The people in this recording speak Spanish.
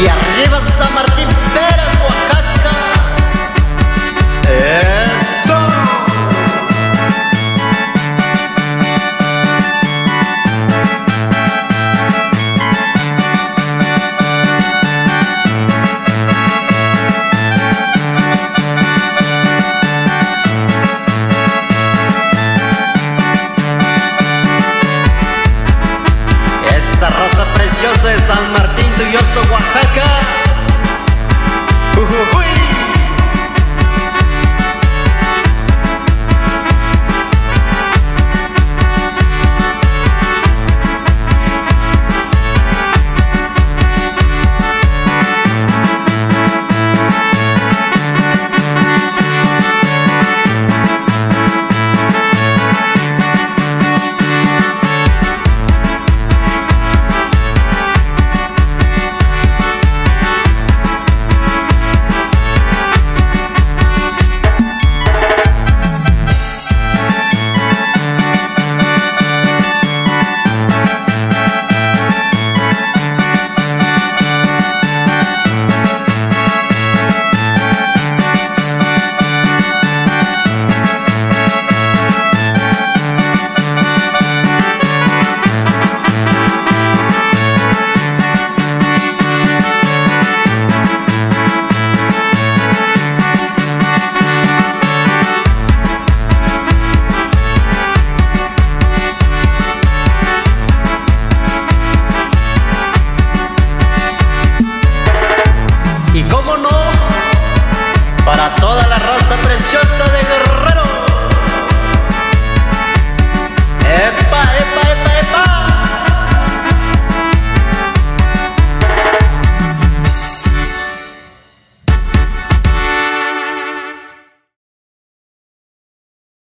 hierro llevas a Martín San Martín, tú y Oaxaca.